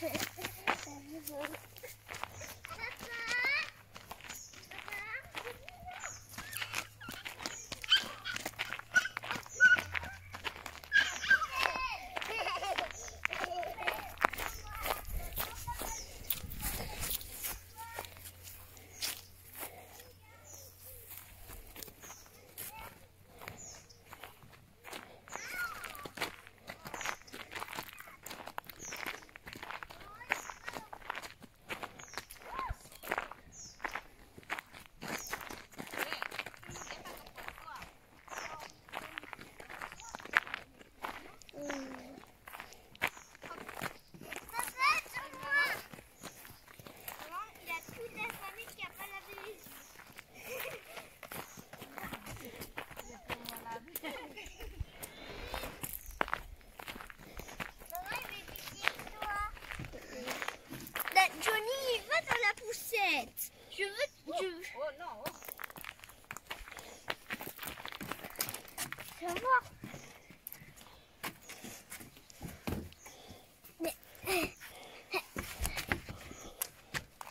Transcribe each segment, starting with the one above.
Il a toute la famille qui a pas lavé les yeux. Maman, il veut piquer toi. Là, Johnny, il va dans la poussette. Je veux. Je veux. Oh non, oh. Tu vas voir.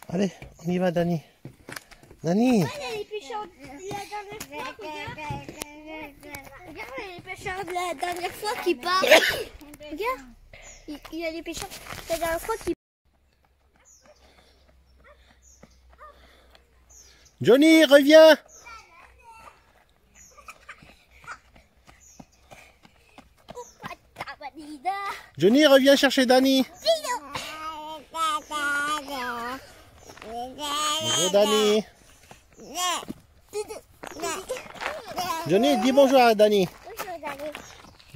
Allez, on y va, Dani. Dani, Il y a les pêcheurs de la dernière fois. Regarde, il y a les pêcheurs de la dernière fois qui partent. Regarde. Il y a les pêcheurs de la dernière fois qui Johnny, reviens. Johnny, reviens chercher Dani. Dani. Johnny, dis bonjour à Dani. Bonjour, Dani.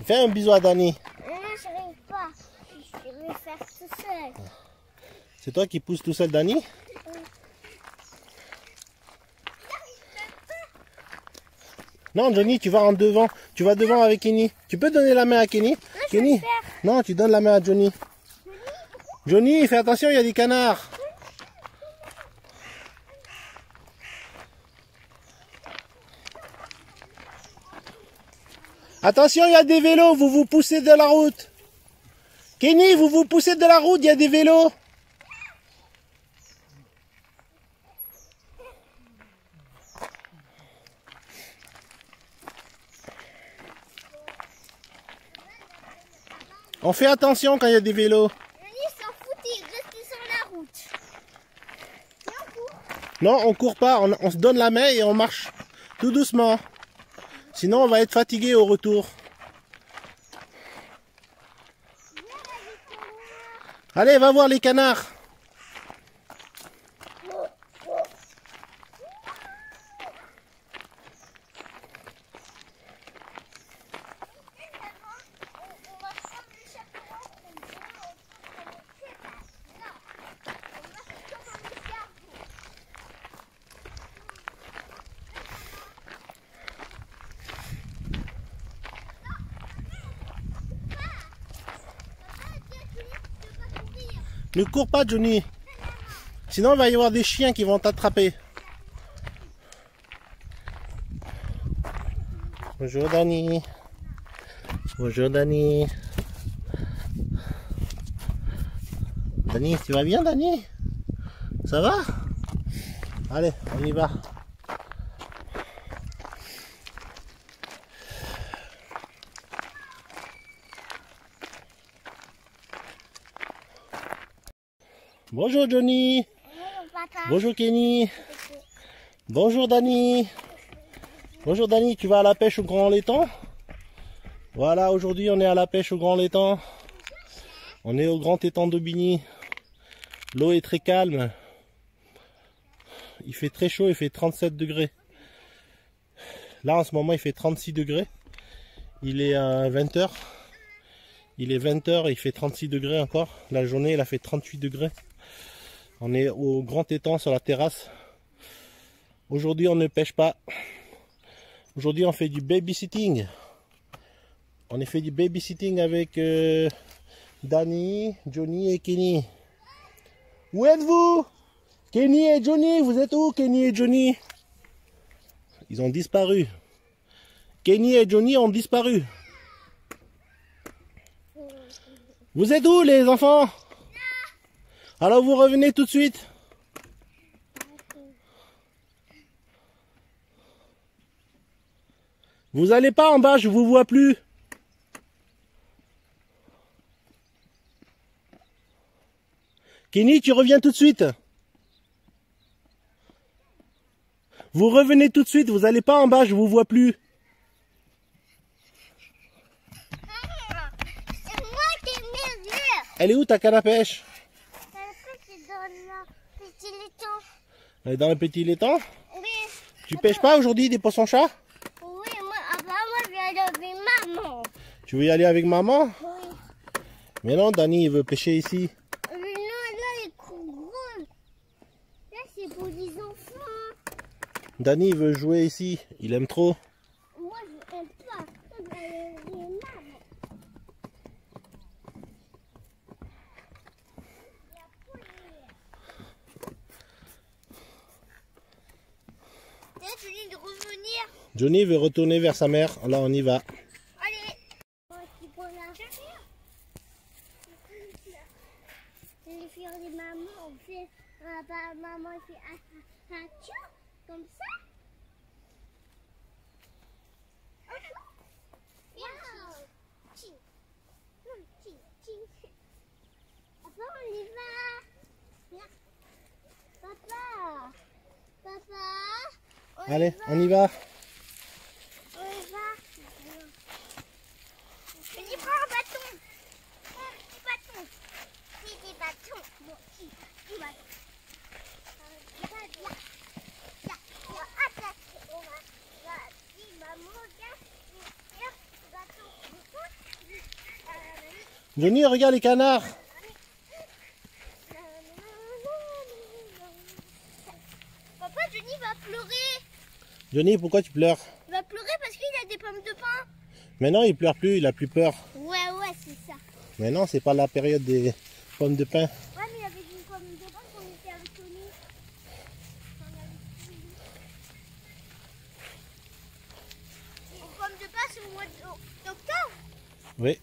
Fais un bisou à Dani. Non, j'arrive pas. Je vais faire tout seul. C'est toi qui pousse tout seul Dani? Non, Johnny, tu vas en devant. Tu vas devant avec Kenny. Tu peux donner la main à Kenny? Je vais Kenny? le faire. Non, tu donnes la main à Johnny. Johnny, fais attention, il y a des canards. Attention, il y a des vélos, vous vous poussez de la route. Kenny, vous vous poussez de la route, il y a des vélos. On fait attention quand il y a des vélos. Non, on court pas, on, on se donne la main et on marche tout doucement. Sinon, on va être fatigué au retour. Allez, va voir les canards. On va prendre le chaperon comme ça, on prend comme le cheval. Non, on va faire comme le cerveau. Ne cours pas, Johnny. Sinon, il va y avoir des chiens qui vont t'attraper. Bonjour, Dani. Bonjour, Dani. Dani, tu vas bien, Dani? Ça va? Allez, on y va. Bonjour, Johnny. Bonjour papa. Bonjour Kenny. Bonjour Dani. Bonjour Dani, tu vas à la pêche au grand laiton Voilà, aujourd'hui on est à la pêche au grand laiton. On est au grand étang d'Aubigny. L'eau est très calme. Il fait très chaud, il fait 37 degrés. Là en ce moment il fait 36 degrés. Il est à 20h. Il est 20h et il fait 36 degrés encore. La journée elle a fait 38 degrés. On est au grand étang sur la terrasse. Aujourd'hui, on ne pêche pas. Aujourd'hui, on fait du babysitting. On a fait du babysitting avec euh, Danny, Johnny et Kenny. Où êtes-vous? Kenny et Johnny, vous êtes où Kenny et Johnny? Ils ont disparu. Kenny et Johnny ont disparu. Vous êtes où les enfants? Alors vous revenez tout de suite? Vous allez pas en bas, je vous vois plus. Kenny, tu reviens tout de suite. Vous revenez tout de suite, vous allez pas en bas, je vous vois plus. Elle est où ta canne à pêche C'est dans le petit laiton. Elle est dans le petit laiton? Oui, Tu pêches pas aujourd'hui des poissons-chats oui, moi, avant moi, je vais aller avec maman. Tu veux y aller avec maman? Oui. Mais non, Danny, il veut pêcher ici. Mais non, là, il est trop gros. Là, c'est pour les enfants. Danny, il veut jouer ici. Il aime trop. Moi, je n'aime pas. Je vais aller avec maman. Là, tu dis de revenir. Johnny veut retourner vers sa mère. Alors on y va. Allez. Maman, on fait maman fait tchou, comme ça. Wow. Tching. Hum. Papa, on y va. Viens. Papa. Papa. On Allez, on y va. On y va. Prends un bâton. Prends un petit bâton. Petit des bâtons. Bon, petit, petit bâton. Viens, viens. Viens, on va attaquer. On va, va, dis maman, viens. Viens, bâton. Johnny, regarde les canards. Papa, Johnny va pleurer. Johnny, pourquoi tu pleures Il va pleurer parce qu'il a des pommes de pain. Mais non, il pleure plus, il a plus peur. Ouais, ouais, c'est ça. Mais non, c'est pas la période des pommes de pain. Ouais, mais il y avait une pomme de pain quand on était avec Tony. Les pommes de pain, c'est au mois d'o- d'octobre. Oui.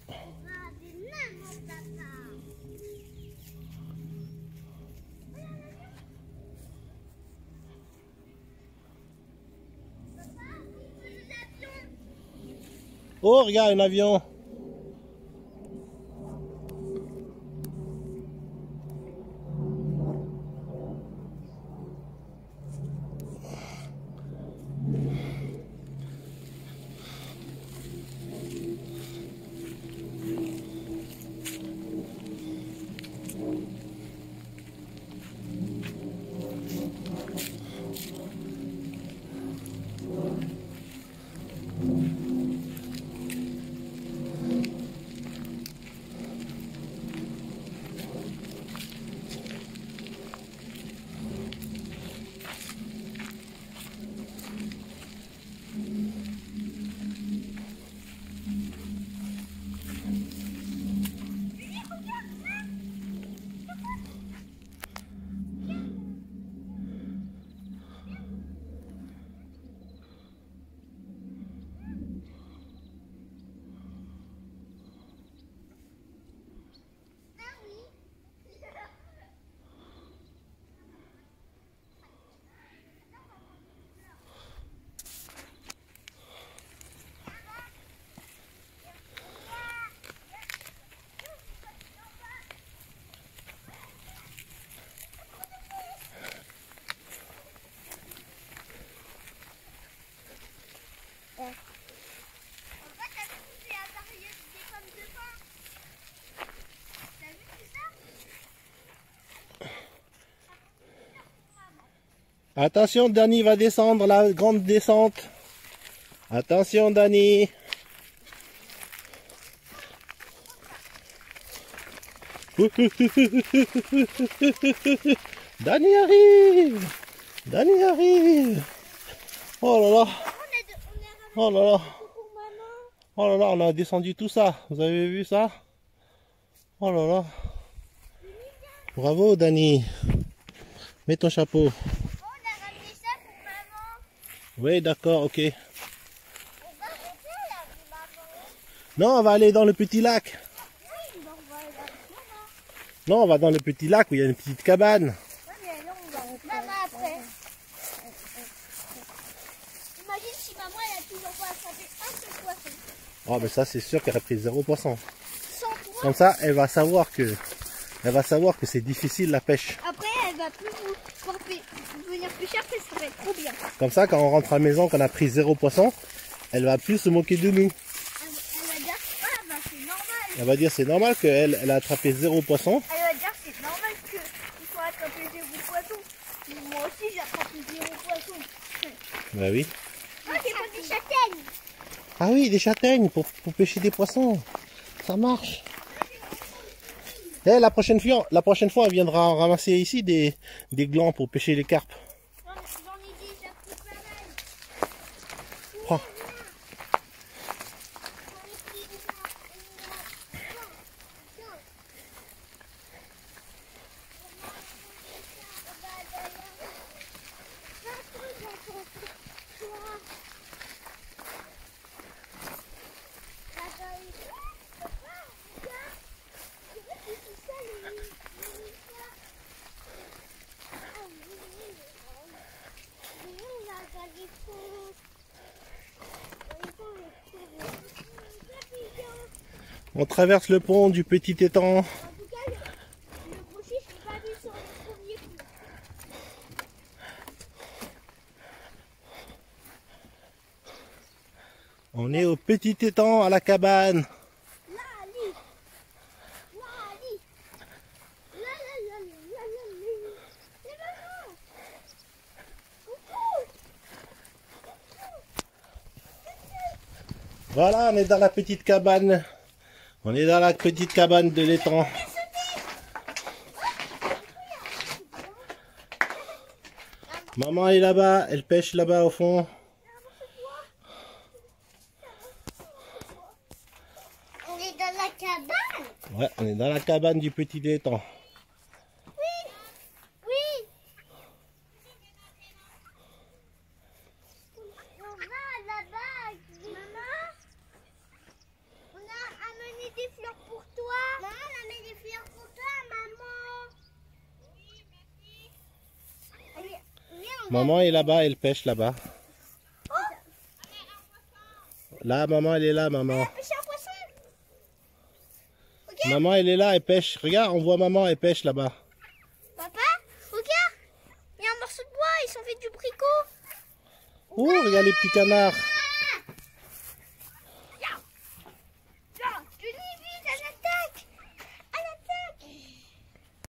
Oh, regarde un avion. Attention, Danny va descendre la grande descente. Attention, Danny. Danny arrive. Danny arrive. Oh là là. Oh là là. Oh là là, on a descendu tout ça. Vous avez vu ça? Oh là là. Bravo, Danny. Mets ton chapeau. Oh, on a ramené ça pour maman. Oui, d'accord, ok. On va rester là, maman. Non, on va aller dans le petit lac. Non, on va dans le petit lac où il y a une petite cabane. Maman, après. Imagine si maman, elle a toujours pas attrapé un seul poisson. Oh, mais ça, c'est sûr qu'elle a pris zéro poisson. Comme ça, elle va savoir que, elle va savoir que c'est difficile la pêche. Après, va plus vous pê- venir pêcher après, ça va être trop bien. Comme ça, quand on rentre à la maison, qu'on a pris zéro poisson, elle va plus se moquer de nous. Elle, elle va dire, ah, bah, c'est normal. Elle va dire c'est normal qu'elle elle a attrapé zéro poisson. Elle va dire, c'est normal qu'il faut attraper zéro poisson. Mais Moi aussi, j'ai attrapé zéro poisson. Bah oui. Ah, c'est pas des châtaignes. Ah oui, des châtaignes pour, pour pêcher des poissons. Ça marche. Eh, la prochaine fois, la prochaine fois, elle viendra ramasser ici des, des glands pour pêcher les carpes. On traverse le pont du petit étang. On est au petit étang à la cabane. Là, Ali. Là, Ali. Là, là, là, là, là, là, là. C'est maman. Coucou. Voilà, on est dans la petite cabane. On est dans la petite cabane de l'étang. Maman est là-bas, elle pêche là-bas au fond. On est dans la cabane. Ouais, on est dans la cabane du petit étang. Oui. Oui. On va là-bas, maman. On a amené des fleurs pour toi. Maman, on a amené des fleurs pour toi, maman. Oui, merci. Allez, viens, on va- Maman est là-bas, elle pêche là-bas. Oh. Là, maman, elle est là, maman. Maman, elle est là, elle pêche. Regarde, on voit maman, elle pêche là-bas. papa, regarde. Il y a un morceau de bois, ils sont faits du bricot. Oh, regarde les petits canards.